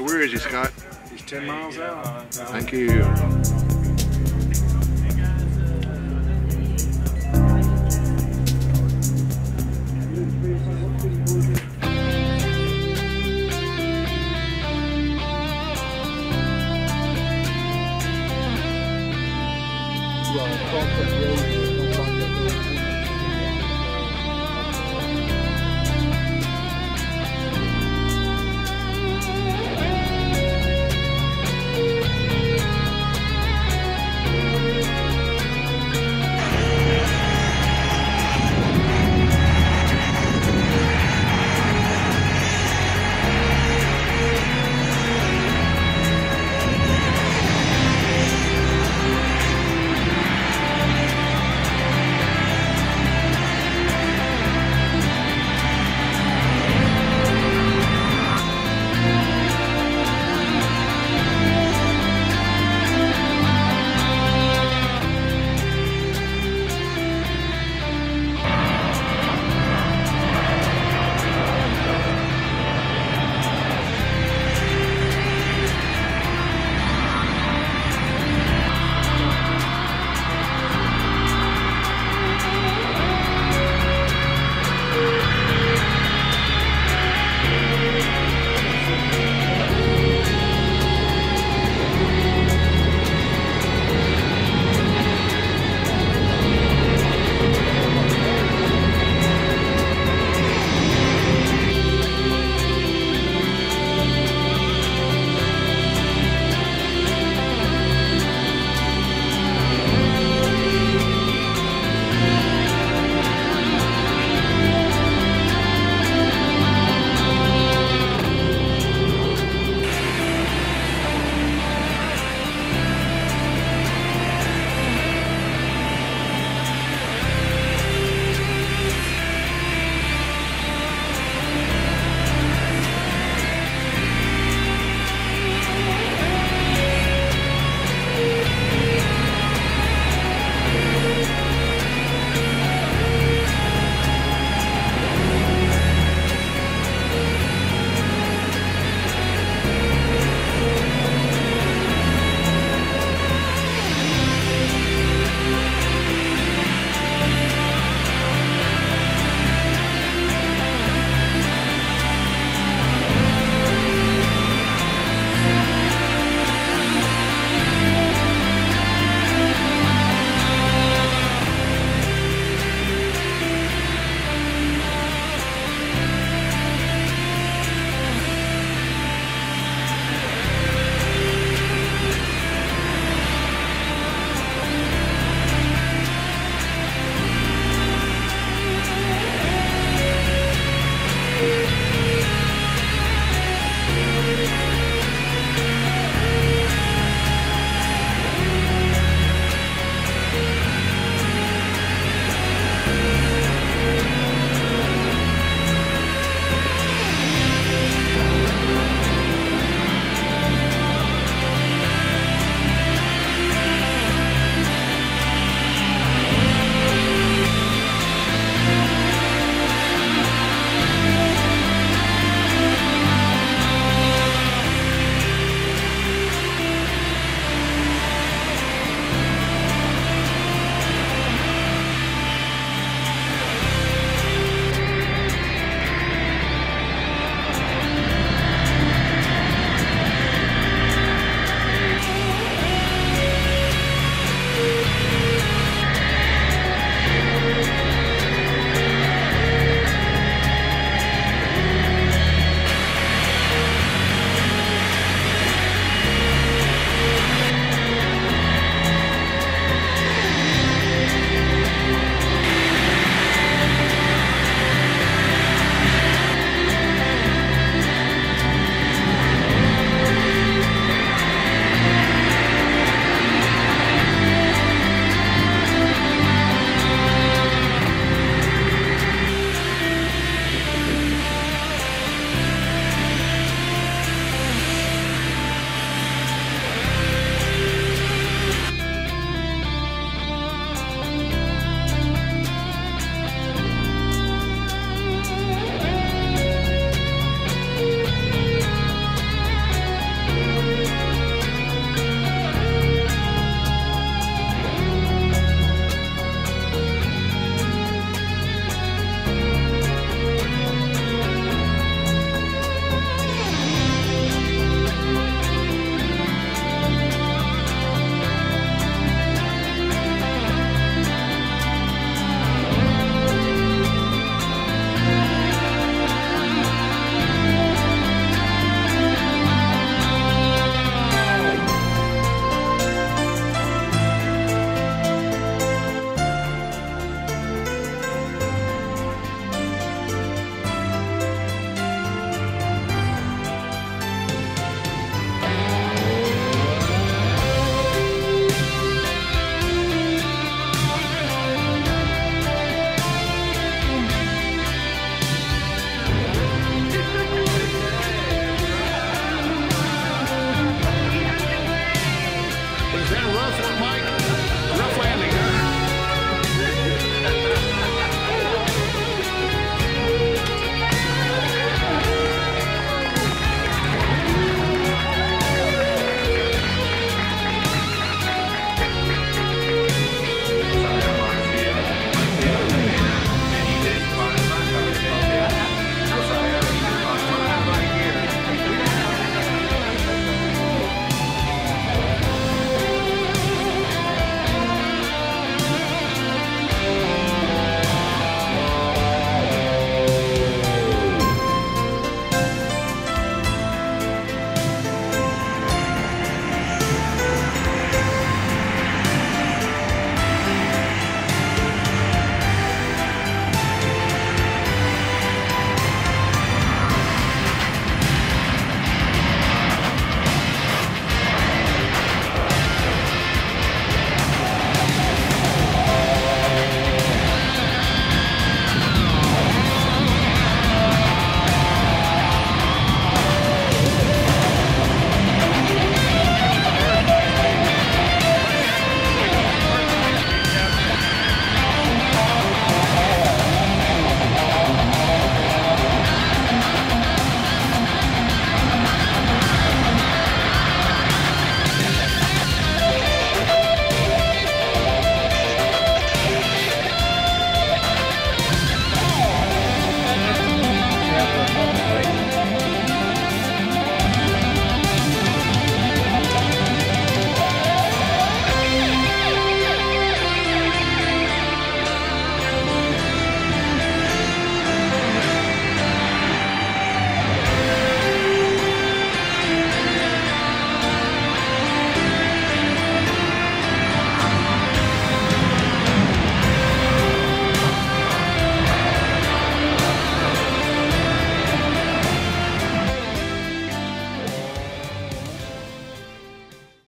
So where is he, Scott? He's 10 miles out. Thank you.